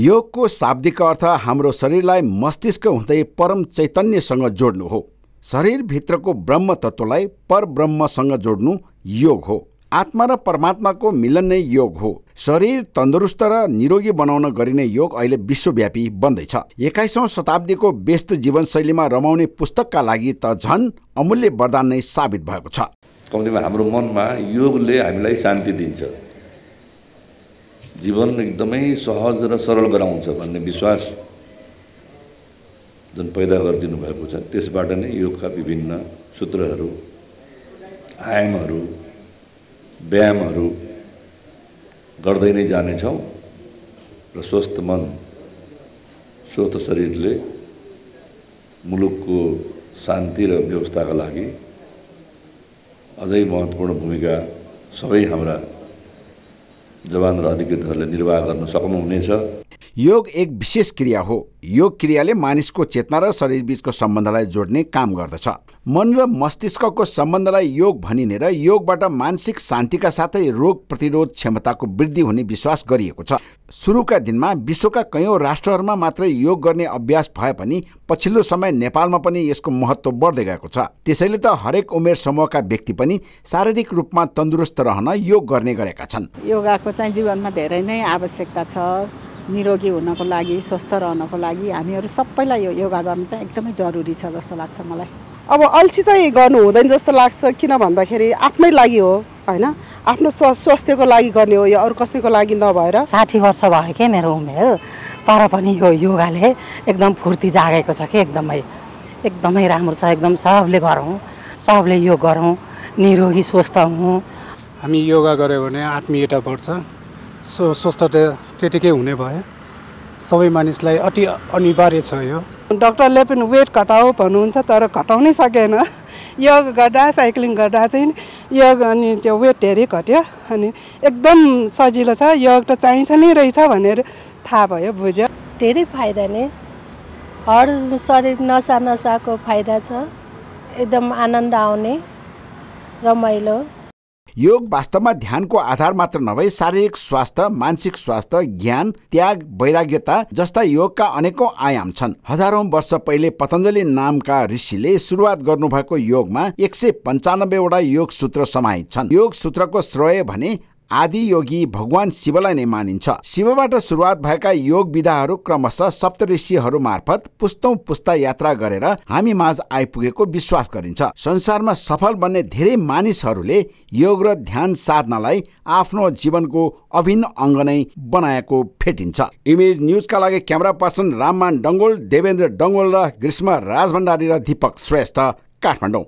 योगको शाब्दिक अर्थ हाम्रो शरीरलाई मस्तिष्क हुँदै परम चैतन्यसँग जोड्नु हो। शरीरभित्रको ब्रह्म तत्त्वलाई परब्रह्मसँग जोड्नु योग हो। आत्मा र परमात्माको मिलन नै योग हो। शरीर तन्दुरुस्त र निरोगी बनाउन गरिने योग अहिले विश्वव्यापी बन्दैछ। एक्काइसौँ शताब्दीको व्यस्त जीवनशैलीमा रमाउने पुस्तकका लागि त झन् अमूल्य वरदान नै साबित भएको छ। कम्तीमा हाम्रो मनमा योगले हामीलाई शान्ति दिन्छ। जीवन एकदमै सहज र सरल गराउँछ भन्ने विश्वास जुन पैदा गरिदिनु भएको छ त्यसबाट नै योगका विभिन्न सूत्रहरू आयामहरू व्यायामहरू गर्दै नै जानेछौँ र स्वस्थ मन स्वस्थ शरीरले मुलुकको शान्ति र व्यवस्थाका लागि अझै महत्त्वपूर्ण भूमिका सबै हाम्रा जवान र अधिकृतहरूले निर्वाह गर्न सक्नुहुनेछ। योग एक विशेष क्रिया हो। योग क्रियाले मानिसको चेतना र शरीरबीचको सम्बन्धलाई जोड्ने काम गर्दछ। मन र मस्तिष्कको सम्बन्धलाई योग भनिने र योगबाट मानसिक शान्तिका साथै रोग प्रतिरोध क्षमताको वृद्धि हुने विश्वास गरिएको छ। सुरुका दिनमा विश्वका कैयौँ राष्ट्रहरूमा मात्रै योग गर्ने अभ्यास भए पनि पछिल्लो समय नेपालमा पनि यसको महत्त्व बढ्दै गएको छ। त्यसैले त हरेक उमेर समूहका व्यक्ति पनि शारीरिक रूपमा तन्दुरुस्त रहन योग गर्ने गरेका छन्। योगाको चाहिँ जीवनमा धेरै नै आवश्यकता छ। निरोगी हुनको लागि स्वस्थ रहनको लागि हामीहरू सबैलाई यो योगा गर्नु चाहिँ एकदमै जरुरी छ जस्तो लाग्छ मलाई। अब अल्छी चाहिँ गर्नु हुँदैन जस्तो लाग्छ किन भन्दाखेरि आफ्नै लागि हो होइन? आफ्नो स्व स्वास्थ्यको लागि गर्ने हो यो अरू कसैको लागि नभएर। साठी वर्ष भयो क्या मेरो उमेर? तर पनि यो योगाले एकदम फुर्ती जागेको छ कि एकदमै। एकदमै राम्रो छ एकदम सबले गरौँ सबले योग गरौँ निरोगी स्वस्थ हौँ। हामी योगा गऱ्यो भने आत्मीयता बढ्छ स्व स्वस्थ त्यतिकै हुने भयो। सबै मानिसलाई अति अनिवार्य छ यो। डक्टरले पनि वेट घटाऊ भन्नुहुन्छ तर घटाउनै सकेन। योग गर्दा साइक्लिङ गर्दा चाहिँ योग अनि त्यो वेट धेरै घट्यो। अनि एकदम सजिलो छ। योग त चाहिन्छ नै रहेछ भनेर थाहा भयो बुझ्यो धेरै फाइदा नै। हर शरीर नसा नसाको फाइदा छ। एकदम आनन्द आउने। रमाइलो। योग वास्तवमा ध्यानको आधार मात्र नभई शारीरिक स्वास्थ्य मानसिक स्वास्थ्य ज्ञान त्याग वैराग्यता जस्ता योगका अनेकौं आयाम छन्। हजारौं वर्ष पहिले पतञ्जली नामका ऋषिले सुरुवात गर्नुभएको योगमा एक सय पन्चानब्बेवटा योग सूत्र समाहित छन्। योग सूत्रको श्रेय भने आदि योगी भगवान शिवलाई नै मानिन्छ। शिवबाट सुरुवात भएका योग विधाहरू क्रमशः सप्तऋषिहरू मार्फत पुस्तौं पुस्ता यात्रा गरेर हामी माझ आइपुगेको विश्वास गरिन्छ। संसारमा सफल बन्ने धेरै मानिसहरूले योग र ध्यान साधनालाई आफ्नो जीवनको अभिन्न अङ्ग नै बनाएको फेटिन्छ इमेज न्युजका लागि क्यामेरा पर्सन राममान डङ्गोल देवेन्द्र डङ्गोल र ग्रीष्म राजभण्डारी र दीपक श्रेष्ठ काठमाडौँ।